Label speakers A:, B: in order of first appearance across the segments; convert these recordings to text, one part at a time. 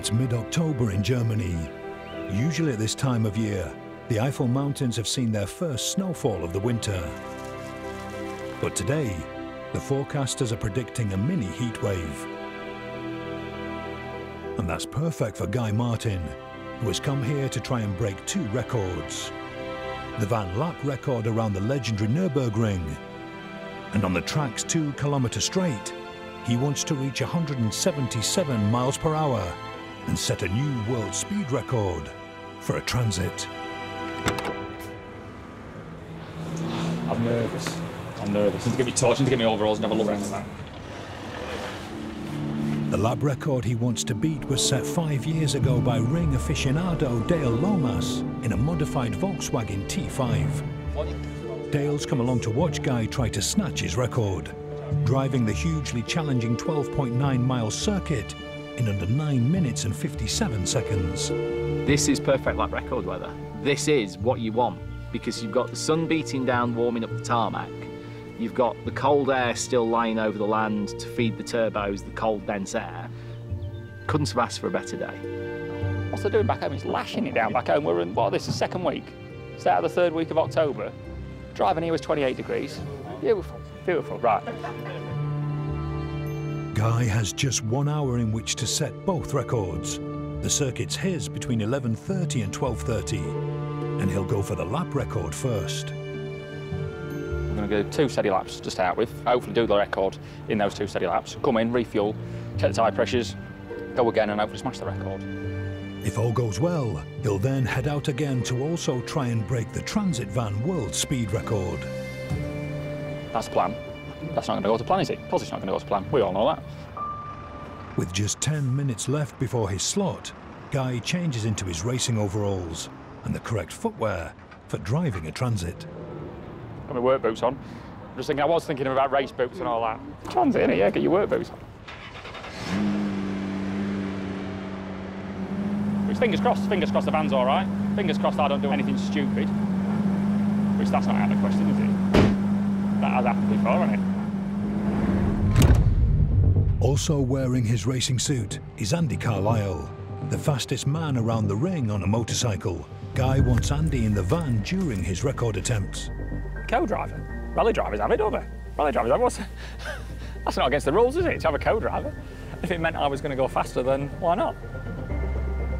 A: It's mid-October in Germany. Usually at this time of year, the Eifel Mountains have seen their first snowfall of the winter. But today, the forecasters are predicting a mini heat wave. And that's perfect for Guy Martin, who has come here to try and break two records. The Van Lap record around the legendary Nürburgring. And on the track's two kilometre straight, he wants to reach 177 miles per hour and set a new world speed record for a transit.
B: I'm nervous. I'm nervous. Need to get me torch, need to get me overalls and have a look around that.
A: The lap record he wants to beat was set five years ago by ring aficionado Dale Lomas in a modified Volkswagen T5. Dale's come along to watch Guy try to snatch his record, driving the hugely challenging 12.9 mile circuit in under 9 minutes and 57 seconds.
C: This is perfect lap record weather. This is what you want because you've got the sun beating down, warming up the tarmac. You've got the cold air still lying over the land to feed the turbos the cold, dense air. Couldn't have asked for a better day.
B: What's they doing back home? It's lashing it down back home. We're in, what, this is second week? Start of the third week of October. Driving here was 28 degrees. Beautiful, beautiful, right.
A: Guy has just one hour in which to set both records. The circuit's his between 11.30 and 12.30, and he'll go for the lap record first.
B: I'm going to go two steady laps to start with. Hopefully do the record in those two steady laps. Come in, refuel, check the tyre pressures, go again and hopefully smash the record.
A: If all goes well, he'll then head out again to also try and break the Transit Van world speed record.
B: That's the plan. That's not going to go to plan, is it? Of course it's not going to go to plan. We all know that.
A: With just 10 minutes left before his slot, Guy changes into his racing overalls and the correct footwear for driving a Transit.
B: Got my work boots on. I'm just thinking, I was thinking about race boots and all that. Transit, innit? Yeah, get your work boots on. Which, fingers crossed, fingers crossed the van's all right. Fingers crossed I don't do anything stupid. Which, that's not out of the question, is it? That has happened before, hasn't it?
A: Also wearing his racing suit is Andy Carlile, the fastest man around the ring on a motorcycle. Guy wants Andy in the van during his record attempts.
B: Co-driver. Rally drivers have it, don't they? Rally drivers have it. That's not against the rules, is it, to have a co-driver? If it meant I was going to go faster, then why not?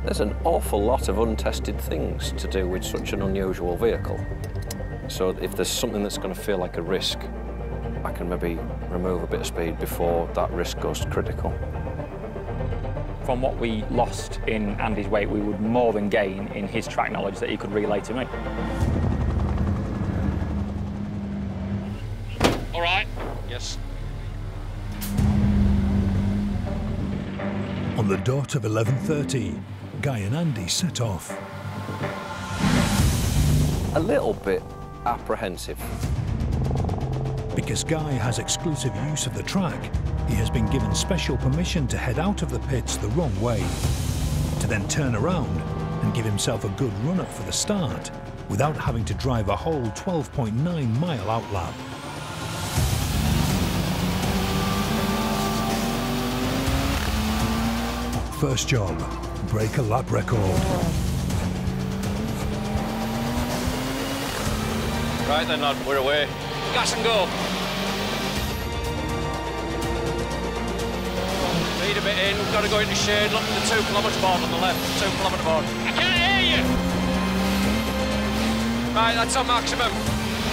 D: There's an awful lot of untested things to do with such an unusual vehicle. So if there's something that's going to feel like a risk, I can maybe remove a bit of speed before that risk goes critical.
B: From what we lost in Andy's weight, we would more than gain in his track knowledge that he could relay to me.
E: All right. Yes.
A: On the dot of 11.30, Guy and Andy set off.
D: A little bit apprehensive.
A: Because Guy has exclusive use of the track, he has been given special permission to head out of the pits the wrong way, to then turn around and give himself a good run-up for the start without having to drive a whole 12.9 mile outlap. First job, break a lap record.
E: Right then, lad, we're away. Gas and go. Bit in, we've got to go into shade. Look at the two kilometre board on the left, two kilometre board. I can't hear you! Right, that's on maximum.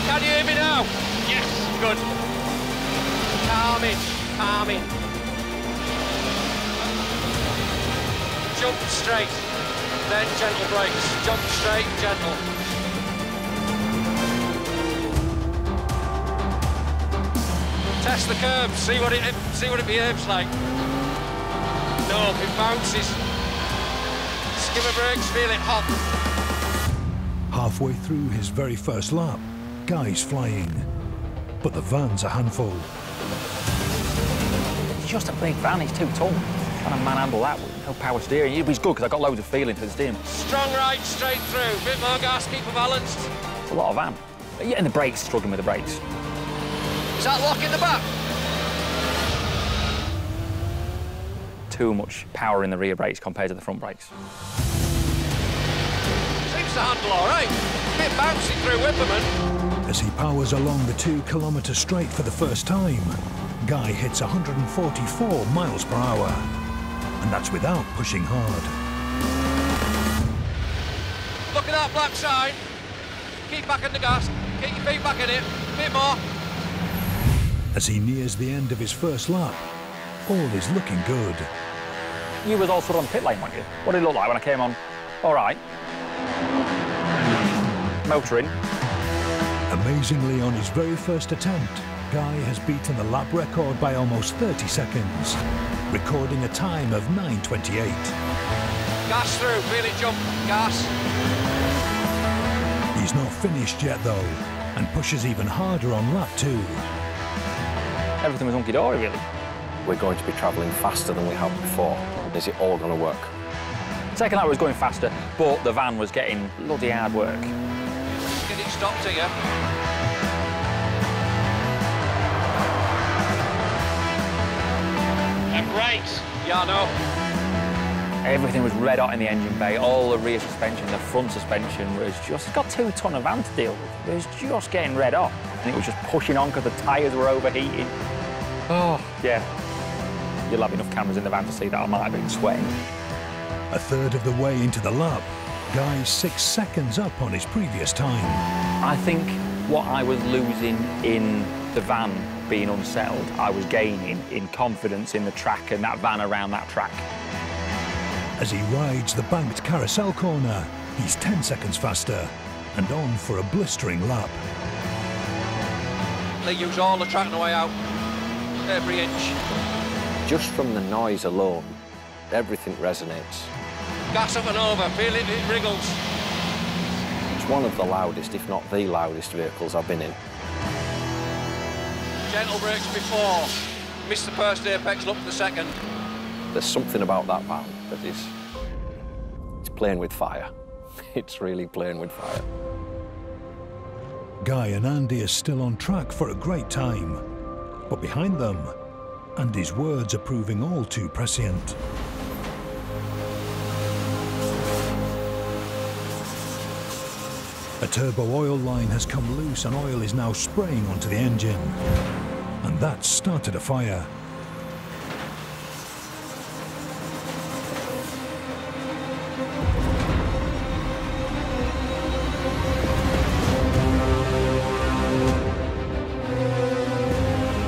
E: Can you hear me now? Yes. Good. Calming, calming. Jump straight, then gentle brakes. Jump straight, gentle. Test the curve, see what it see what it behaves like. No, it bounces. Skimmer brakes, feel it hot.
A: Halfway through his very first lap, Guy's flying. But the van's a handful.
B: It's just a big van, he's too tall. Trying to manhandle that with no power steering. It was good because I got loads of feeling to the steering.
E: Strong right, straight through. Bit more gas, keep it balanced.
B: It's a lot of van. Yeah, and the brakes, struggling with the brakes.
E: Is that lock in the back?
B: Too much power in the rear brakes compared to the front brakes.
E: Seems to handle all right. Bit bouncy through Wippermann.
A: As he powers along the two kilometre straight for the first time, Guy hits 144 miles per hour. And that's without pushing hard.
E: Look at that black sign. Keep back in the gas. Keep your feet back in it. Bit more.
A: As he nears the end of his first lap, all is looking good.
B: You was also on pit lane, weren't you? What did it look like when I came on? All right. Motoring.
A: Amazingly, on his very first attempt, Guy has beaten the lap record by almost 30 seconds, recording a time of 9.28.
E: Gas through. Feel it jump. Gas.
A: He's not finished yet though, and pushes even harder on lap two.
B: Everything was hunky-dory, really.
D: We're going to be travelling faster than we have before. Is it all going to work?
B: Second lap was going faster, but the van was getting bloody hard work.
E: Get it stopped here. And brakes. Know.
B: Everything was red hot in the engine bay. All the rear suspension, the front suspension was just, it's got two ton of van to deal with. It was just getting red hot. And it was just pushing on because the tyres were overheating. Oh, yeah. You'll have enough cameras in the van to see that I might have been sweating.
A: A third of the way into the lap, Guy's six seconds up on his previous time.
B: I think what I was losing in the van being unsettled, I was gaining in confidence in the track and that van around that track.
A: As he rides the banked carousel corner, he's 10 seconds faster and on for a blistering lap.
E: They use all the track on the way out. Every inch.
D: Just from the noise alone, everything resonates.
E: Gas up and over. Feel it, it wriggles.
D: It's one of the loudest, if not the loudest, vehicles I've been in.
E: Gentle brakes before. Missed the first apex, look for the second.
D: There's something about that van that is. It's playing with fire. It's really playing with fire.
A: Guy and Andy are still on track for a great time. But behind them, Andy's words are proving all too prescient. A turbo oil line has come loose and oil is now spraying onto the engine. And that's started a fire.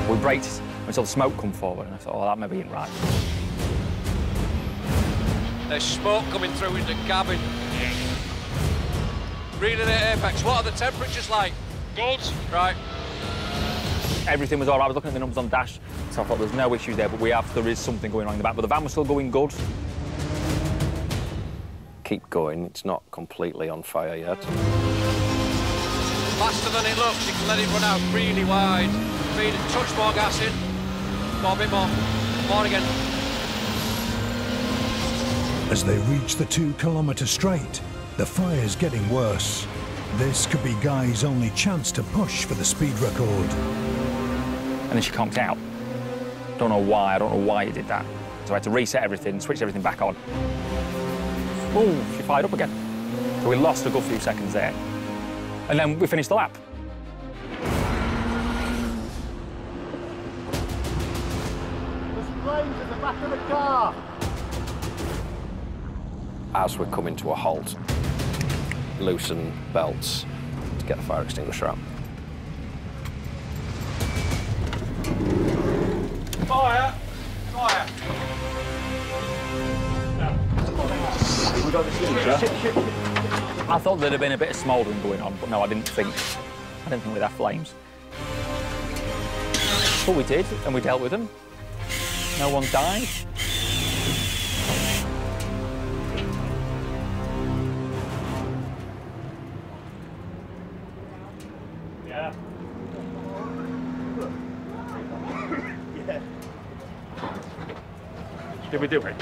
B: We braked until the smoke come forward and I thought, oh, that may be ain't right.
E: There's smoke coming through in the cabin. Reading the apex. What are the temperatures like? Good. Right.
B: Everything was all right. I was looking at the numbers on dash, so I thought there's no issues there, but we have, there is something going on in the back. But the van was still going good.
D: Keep going, it's not completely on fire yet.
E: Faster than it looks. You can let it run out really wide. Feed it. Touch more gas in. More, a bit more. More again.
A: As they reach the two kilometre straight, the fire's getting worse. This could be Guy's only chance to push for the speed record.
B: And then she conked out. Don't know why, I don't know why he did that. So I had to reset everything, switch everything back on. Ooh, she fired up again. So we lost a good few seconds there. And then we finished the lap.
D: As we're coming to a halt, loosen belts to get the fire extinguisher out.
E: Fire. Fire.
B: I thought there'd have been a bit of smouldering going on, but no, I didn't think. I didn't think we'd have flames. But we did, and we dealt with them. No one died. Yeah. Did we do it?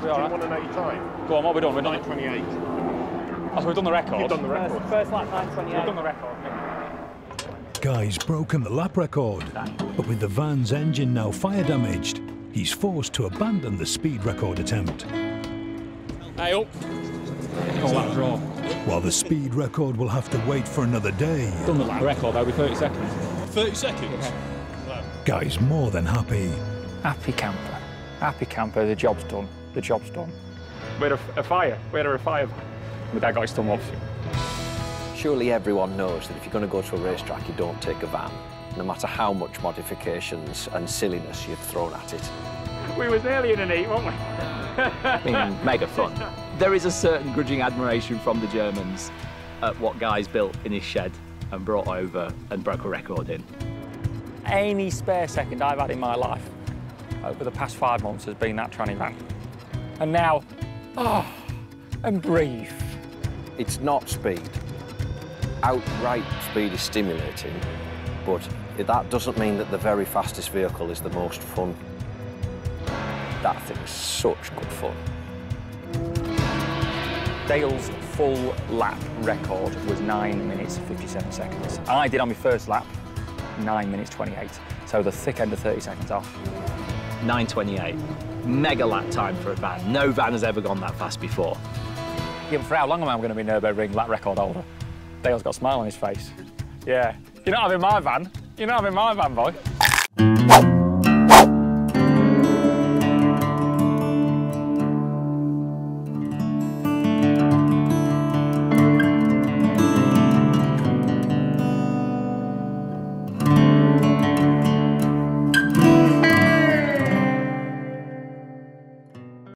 B: We all right?
F: want to know time?
B: Go on, what we done? We're done
F: 28.
B: Oh, so we've done the record.
F: You've done the record.
G: First lap 928.
B: We've done the record.
A: Guy's broken the lap record, but with the van's engine now fire damaged, he's forced to abandon the speed record attempt.
E: Hey, up.
B: Oh, that draw.
A: While the speed record will have to wait for another day,
B: Done the lap record, that'll be 30 seconds.
F: 30 seconds?
A: Guy's more than happy.
B: Happy camper. Happy camper, the job's done. The job's done. We had a, a fire. We had a fire with that guy's thumb off.
D: Surely everyone knows that if you're going to go to a racetrack, you don't take a van, no matter how much modifications and silliness you've thrown at it.
B: We was nearly in an heat, weren't we?
C: I mean, mega fun. There is a certain grudging admiration from the Germans at what Guy's built in his shed and brought over and broke a record in.
B: Any spare second I've had in my life over the past five months has been that tranny van. And now, oh, and breathe.
D: It's not speed. Outright speed is stimulating, but that doesn't mean that the very fastest vehicle is the most fun. That thing's such good fun.
B: Dale's full lap record was 9 minutes 57 seconds. I did on my first lap 9 minutes 28, so the thick end of 30 seconds off.
C: 9.28. Mega lap time for a van. No van has ever gone that fast before.
B: Yeah, for how long am I going to be Nürburgring lap record holder? Dale's got a smile on his face. Yeah. You're not having my van. You're not having my van, boy.